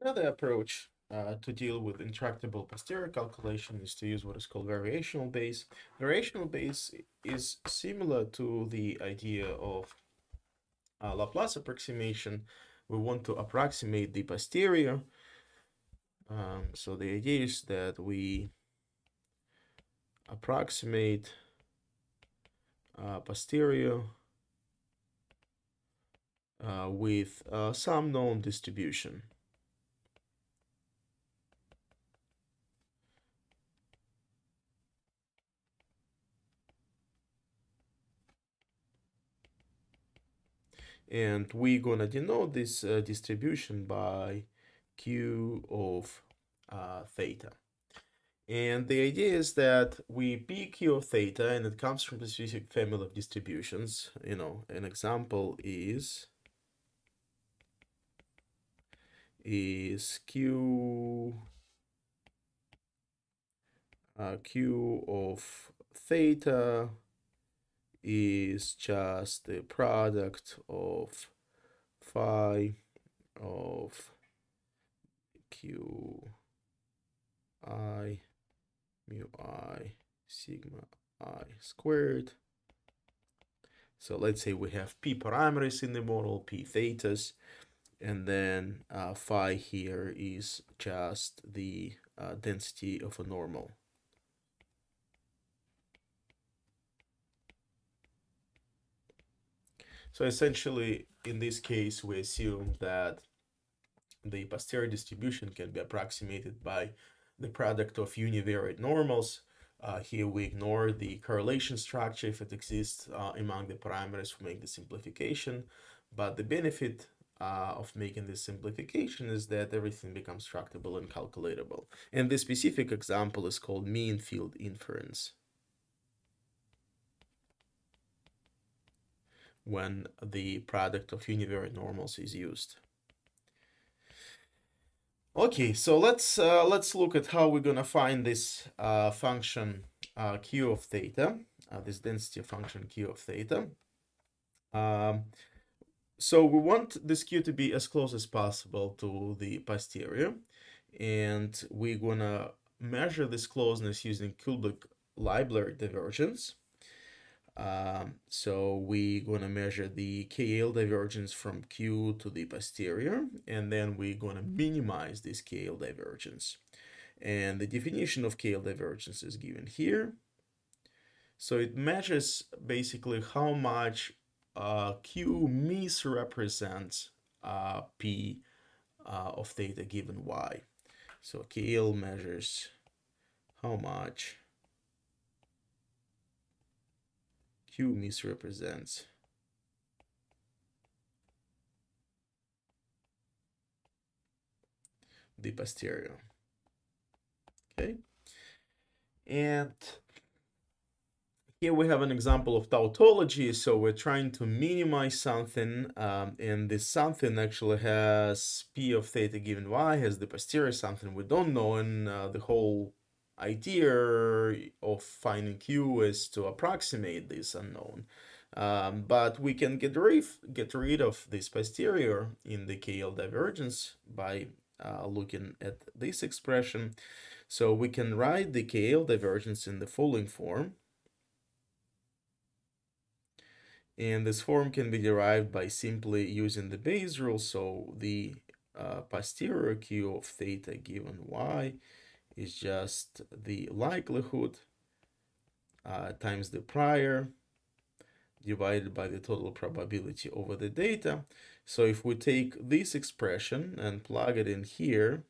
Another approach uh, to deal with intractable posterior calculation is to use what is called variational Bayes. Variational Bayes is similar to the idea of uh, Laplace approximation. We want to approximate the posterior. Um, so the idea is that we approximate uh, posterior uh, with uh, some known distribution. And we're gonna denote this uh, distribution by q of uh, theta. And the idea is that we pick q of theta and it comes from the specific family of distributions. You know, an example is is q uh, q of theta is just the product of phi of q i mu i sigma i squared. So let's say we have p parameters in the model, p thetas, and then uh, phi here is just the uh, density of a normal. So essentially, in this case, we assume that the posterior distribution can be approximated by the product of univariate normals. Uh, here we ignore the correlation structure if it exists uh, among the parameters we make the simplification. But the benefit uh, of making this simplification is that everything becomes tractable and calculatable. And the specific example is called mean field inference. When the product of univariate normals is used. Okay, so let's uh, let's look at how we're gonna find this uh, function uh, q of theta, uh, this density function q of theta. Um, so we want this q to be as close as possible to the posterior, and we're gonna measure this closeness using Kullback-Leibler divergence. Um, so we're going to measure the KL divergence from Q to the posterior, and then we're going to minimize this KL divergence. And the definition of KL divergence is given here. So it measures basically how much uh, Q misrepresents uh, P uh, of theta given Y. So KL measures how much Q misrepresents. the posterior. Okay. And here we have an example of tautology. So we're trying to minimize something, um, and this something actually has p of theta given y, has the posterior something we don't know, and uh, the whole idea of finding q is to approximate this unknown. Um, but we can get rid, get rid of this posterior in the KL divergence by uh, looking at this expression. So we can write the KL divergence in the following form. And this form can be derived by simply using the Bayes rule. So the uh, posterior q of theta given y is just the likelihood uh, times the prior divided by the total probability over the data. So if we take this expression and plug it in here,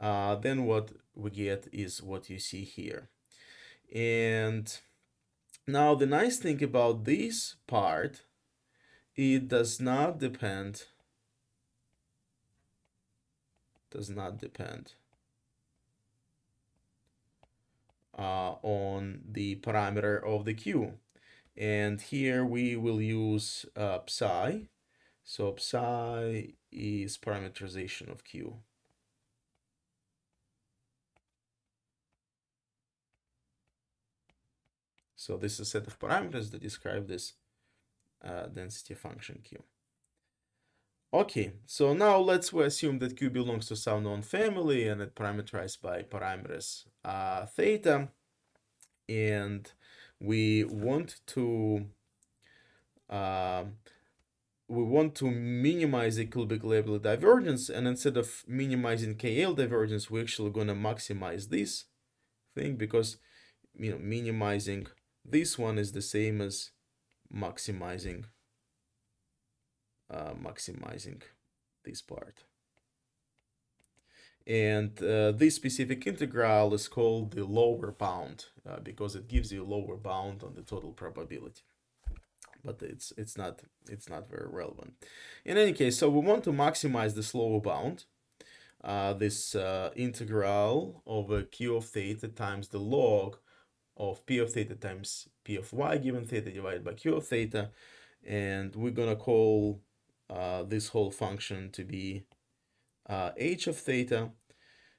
uh, then what we get is what you see here. And now the nice thing about this part, it does not depend does not depend uh, on the parameter of the q. And here we will use uh, psi. So psi is parameterization of q. So this is a set of parameters that describe this uh, density function q. Okay, so now let's assume that Q belongs to some known family and it parameterized by parameters uh, theta. And we want to uh, we want to minimize the Kullback-Leibler divergence and instead of minimizing KL divergence, we're actually going to maximize this thing because you know minimizing this one is the same as maximizing uh, maximizing this part. And uh, this specific integral is called the lower bound uh, because it gives you a lower bound on the total probability. But it's it's not it's not very relevant. In any case, so we want to maximize this lower bound. Uh, this uh, integral over q of theta times the log of p of theta times p of y given theta divided by q of theta. And we're going to call uh, this whole function to be uh, h of theta.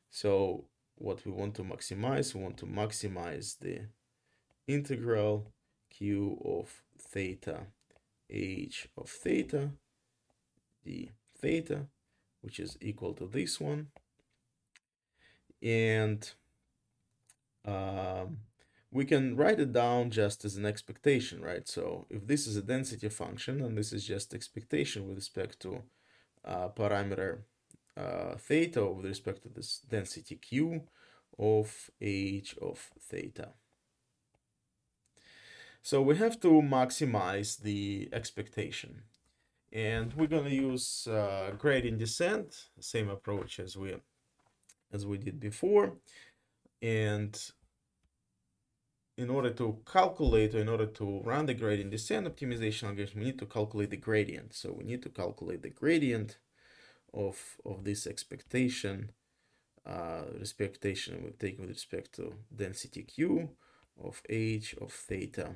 So what we want to maximize, we want to maximize the integral q of theta h of theta d theta, which is equal to this one. And um, we can write it down just as an expectation, right? So if this is a density function and this is just expectation with respect to uh, parameter uh, theta with respect to this density q of h of theta. So we have to maximize the expectation. And we're going to use uh, gradient descent, same approach as we as we did before. And in order to calculate or in order to run the gradient descent optimization algorithm, we need to calculate the gradient. So we need to calculate the gradient of, of this expectation, uh, expectation we take with respect to density Q of H of theta.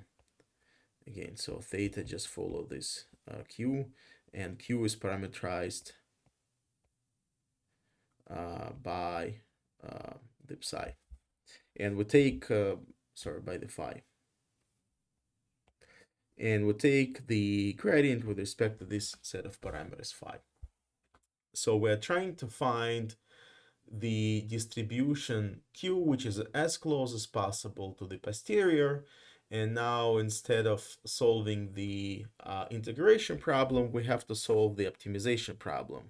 Again, so theta just follow this uh, Q and Q is parameterized uh, by uh, the psi. And we take uh, sorry, by the phi. And we take the gradient with respect to this set of parameters phi. So we're trying to find the distribution q, which is as close as possible to the posterior. And now instead of solving the uh, integration problem, we have to solve the optimization problem.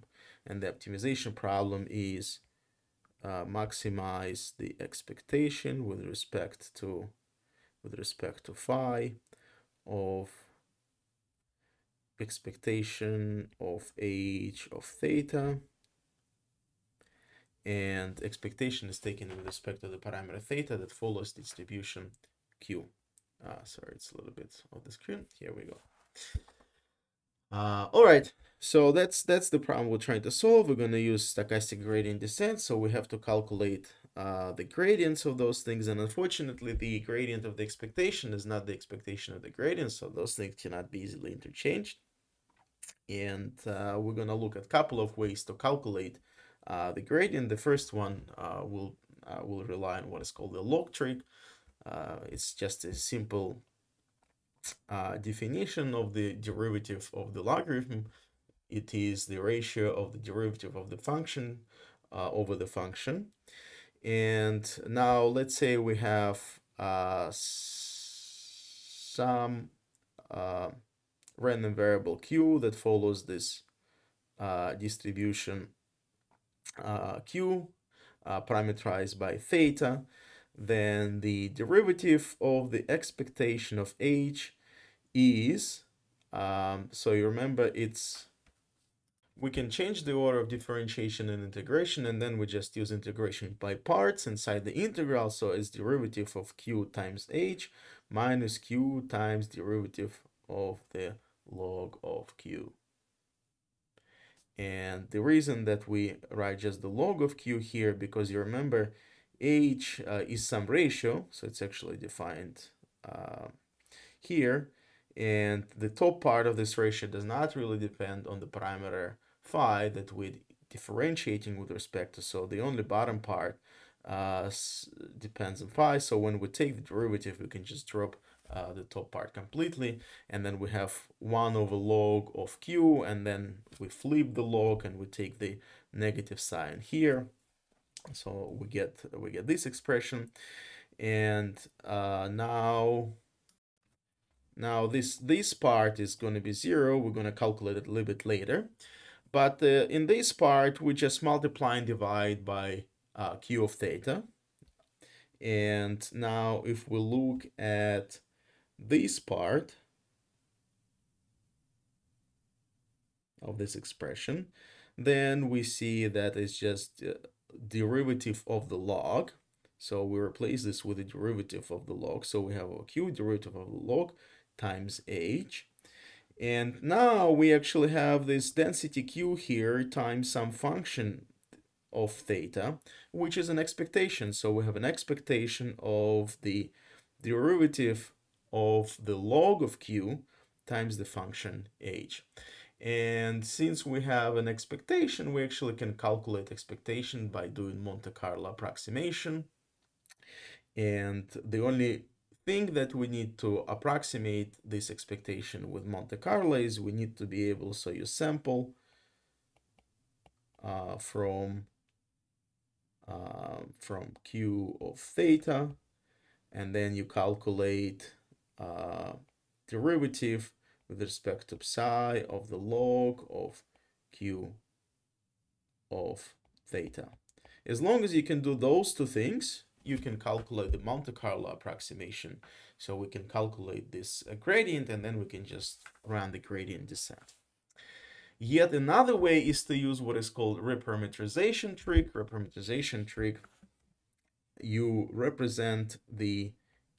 And the optimization problem is uh, maximize the expectation with respect to with respect to phi of expectation of h of theta and expectation is taken with respect to the parameter theta that follows distribution q. Uh, sorry, it's a little bit off the screen. Here we go. Uh, all right, so that's that's the problem we're trying to solve. We're going to use stochastic gradient descent. So we have to calculate uh, the gradients of those things. And unfortunately, the gradient of the expectation is not the expectation of the gradient. So those things cannot be easily interchanged. And uh, we're going to look at a couple of ways to calculate uh, the gradient. The first one uh, will, uh, will rely on what is called the log trick. Uh, it's just a simple definition of the derivative of the logarithm it is the ratio of the derivative of the function uh, over the function. And now let's say we have uh, some uh, random variable q that follows this uh, distribution uh, q uh, parameterized by theta. Then the derivative of the expectation of h is, um, so you remember it's we can change the order of differentiation and integration, and then we just use integration by parts inside the integral. So it's derivative of q times h minus q times derivative of the log of q. And the reason that we write just the log of q here, because you remember h uh, is some ratio, so it's actually defined uh, here. And the top part of this ratio does not really depend on the parameter phi that we're differentiating with respect to. So the only bottom part uh, depends on phi. So when we take the derivative, we can just drop uh, the top part completely and then we have 1 over log of q and then we flip the log and we take the negative sign here so we get we get this expression and uh, now now this this part is going to be zero. We're going to calculate it a little bit later. But uh, in this part we just multiply and divide by uh, q of theta. And now if we look at this part of this expression then we see that it's just uh, derivative of the log so we replace this with the derivative of the log so we have a q derivative of the log times h and now we actually have this density q here times some function of theta, which is an expectation. So we have an expectation of the derivative of the log of q times the function h. And since we have an expectation, we actually can calculate expectation by doing Monte Carlo approximation. And the only thing that we need to approximate this expectation with Monte Carlo is we need to be able, so you sample uh, from uh, from q of theta, and then you calculate uh, derivative with respect to psi of the log of q of theta. As long as you can do those two things, you can calculate the Monte Carlo approximation. So we can calculate this uh, gradient and then we can just run the gradient descent. Yet another way is to use what is called reparameterization trick. Reparameterization trick, you represent the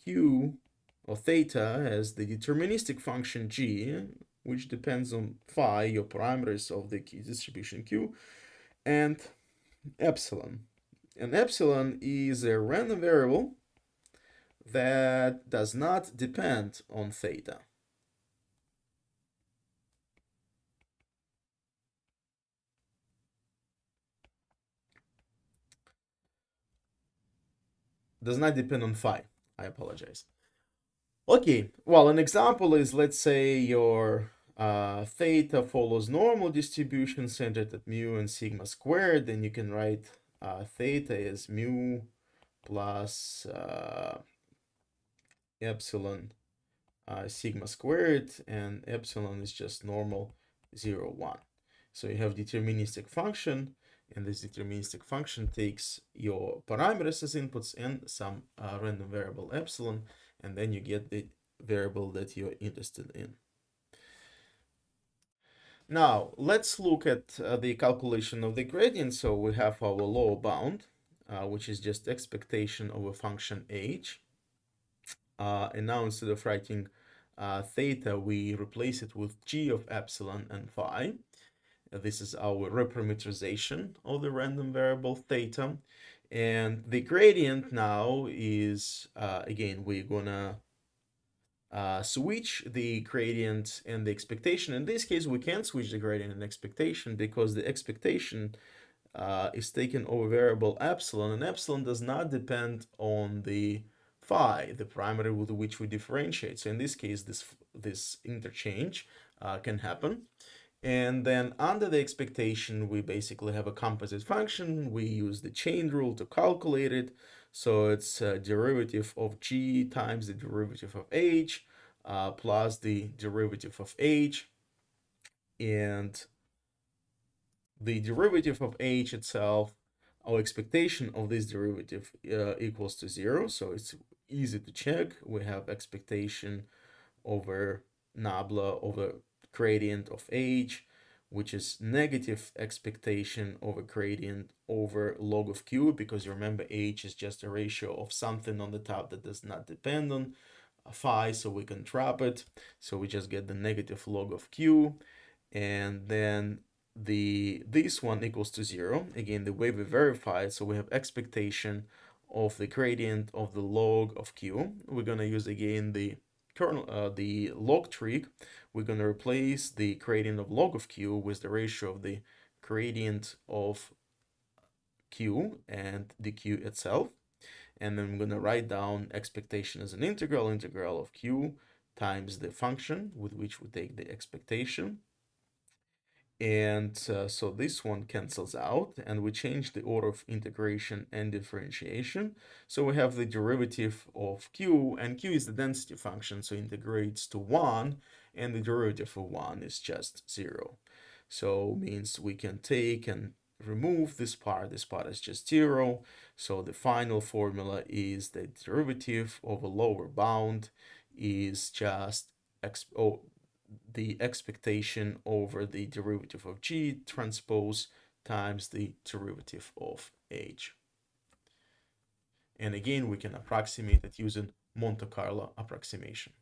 q of theta as the deterministic function g, which depends on phi, your parameters of the key distribution q, and epsilon. And epsilon is a random variable that does not depend on theta. does not depend on phi. I apologize. Okay, well, an example is let's say your uh, theta follows normal distribution centered at mu and sigma squared, then you can write uh, theta as mu plus uh, epsilon uh, sigma squared, and epsilon is just normal 0, 1. So you have deterministic function and this deterministic function takes your parameters as inputs and some uh, random variable epsilon, and then you get the variable that you're interested in. Now, let's look at uh, the calculation of the gradient. So we have our lower bound, uh, which is just expectation of a function h. Uh, and now instead of writing uh, theta, we replace it with g of epsilon and phi. This is our reparameterization of the random variable theta. And the gradient now is, uh, again, we're gonna uh, switch the gradient and the expectation. In this case, we can't switch the gradient and expectation because the expectation uh, is taken over variable epsilon, and epsilon does not depend on the phi, the parameter with which we differentiate. So in this case, this, this interchange uh, can happen. And then under the expectation, we basically have a composite function. We use the chain rule to calculate it. So it's a derivative of g times the derivative of h uh, plus the derivative of h. And the derivative of h itself, our expectation of this derivative uh, equals to zero. So it's easy to check. We have expectation over nabla over gradient of h, which is negative expectation of a gradient over log of q, because you remember h is just a ratio of something on the top that does not depend on phi, so we can drop it. So we just get the negative log of q, and then the this one equals to zero. Again, the way we verify it, so we have expectation of the gradient of the log of q. We're gonna use again the kernel, uh, the log trick, we're going to replace the gradient of log of q with the ratio of the gradient of q and the q itself. and then I'm going to write down expectation as an integral, integral of q times the function with which we take the expectation. And uh, so this one cancels out and we change the order of integration and differentiation. So we have the derivative of q and q is the density function. So integrates to one and the derivative of one is just zero. So means we can take and remove this part. This part is just zero. So the final formula is the derivative of a lower bound is just oh, the expectation over the derivative of g transpose times the derivative of h. And again, we can approximate it using Monte Carlo approximation.